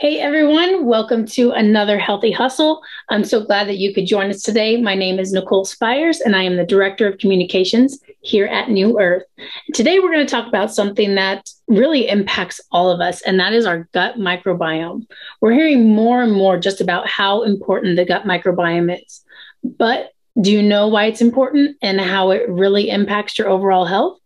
Hey everyone, welcome to another Healthy Hustle. I'm so glad that you could join us today. My name is Nicole Spires, and I am the Director of Communications here at New Earth. Today, we're going to talk about something that really impacts all of us, and that is our gut microbiome. We're hearing more and more just about how important the gut microbiome is. But do you know why it's important and how it really impacts your overall health?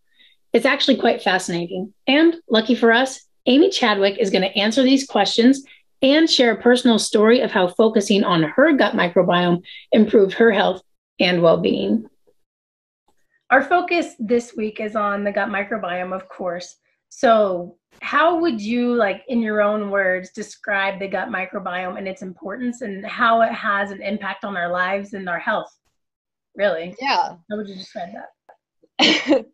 It's actually quite fascinating. And lucky for us, Amy Chadwick is going to answer these questions and share a personal story of how focusing on her gut microbiome improved her health and well being. Our focus this week is on the gut microbiome, of course. So, how would you, like in your own words, describe the gut microbiome and its importance and how it has an impact on our lives and our health? Really? Yeah. How would you describe that?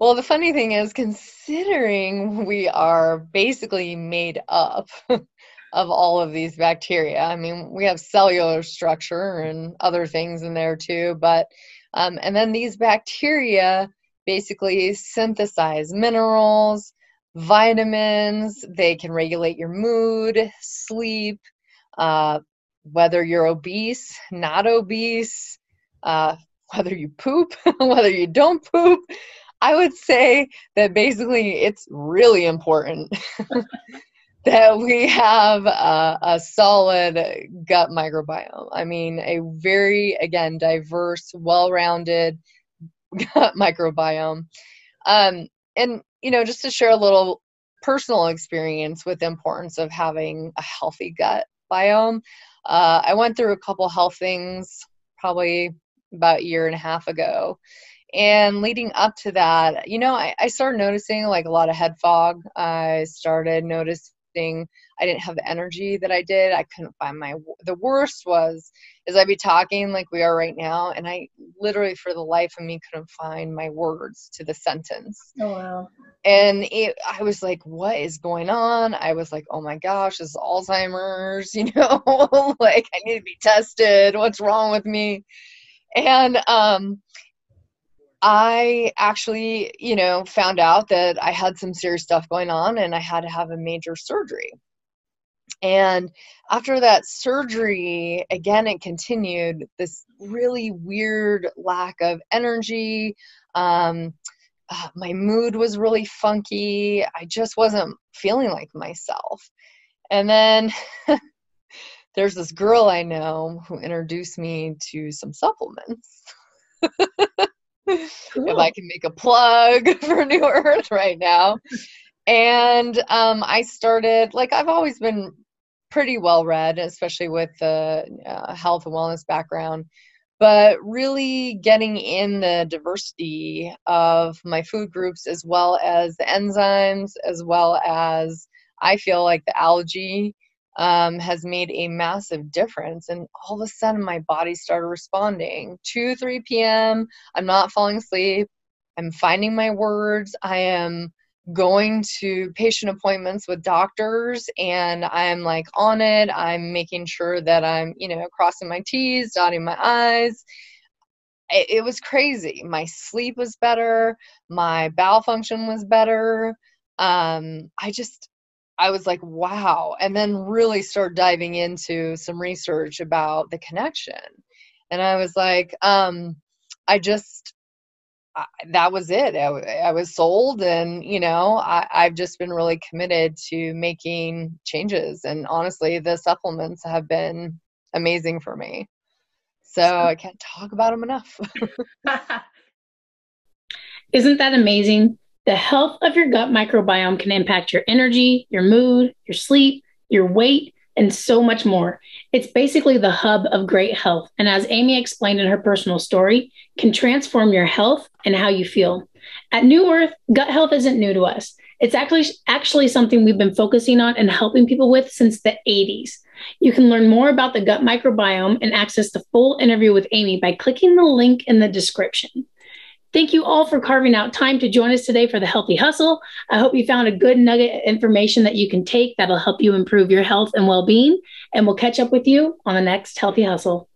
well, the funny thing is, considering we are basically made up of all of these bacteria, I mean, we have cellular structure and other things in there too, but, um, and then these bacteria basically synthesize minerals, vitamins, they can regulate your mood, sleep, uh, whether you're obese, not obese, uh, whether you poop, whether you don't poop. I would say that basically it's really important that we have a, a, solid gut microbiome. I mean, a very, again, diverse, well rounded gut microbiome. Um, and, you know, just to share a little personal experience with the importance of having a healthy gut biome, uh, I went through a couple health things probably about a year and a half ago. And leading up to that, you know, I, I started noticing like a lot of head fog. I started noticing I didn't have the energy that I did. I couldn't find my. The worst was is I'd be talking like we are right now, and I literally for the life of me couldn't find my words to the sentence. Oh wow! And it, I was like, "What is going on?" I was like, "Oh my gosh, this is Alzheimer's." You know, like I need to be tested. What's wrong with me? And um, I actually, you know, found out that I had some serious stuff going on and I had to have a major surgery. And after that surgery, again, it continued this really weird lack of energy. Um, uh, my mood was really funky. I just wasn't feeling like myself. And then there's this girl I know who introduced me to some supplements. Cool. if I can make a plug for New Earth right now. And um, I started, like, I've always been pretty well read, especially with the uh, health and wellness background, but really getting in the diversity of my food groups as well as the enzymes, as well as I feel like the algae um, has made a massive difference. And all of a sudden, my body started responding. 2, 3 p.m., I'm not falling asleep. I'm finding my words. I am going to patient appointments with doctors and I'm like on it. I'm making sure that I'm, you know, crossing my T's, dotting my I's. It, it was crazy. My sleep was better. My bowel function was better. Um, I just, I was like, wow. And then really start diving into some research about the connection. And I was like, um, I just, I, that was it. I, I, was sold, and you know, I, I've just been really committed to making changes. And honestly, the supplements have been amazing for me. So I can't talk about them enough. Isn't that amazing? The health of your gut microbiome can impact your energy, your mood, your sleep, your weight, and so much more. It's basically the hub of great health. And as Amy explained in her personal story, can transform your health and how you feel. At New Earth, gut health isn't new to us. It's actually actually something we've been focusing on and helping people with since the 80s. You can learn more about the gut microbiome and access the full interview with Amy by clicking the link in the description. Thank you all for carving out time to join us today for the Healthy Hustle. I hope you found a good nugget of information that you can take that'll help you improve your health and well being. And we'll catch up with you on the next Healthy Hustle.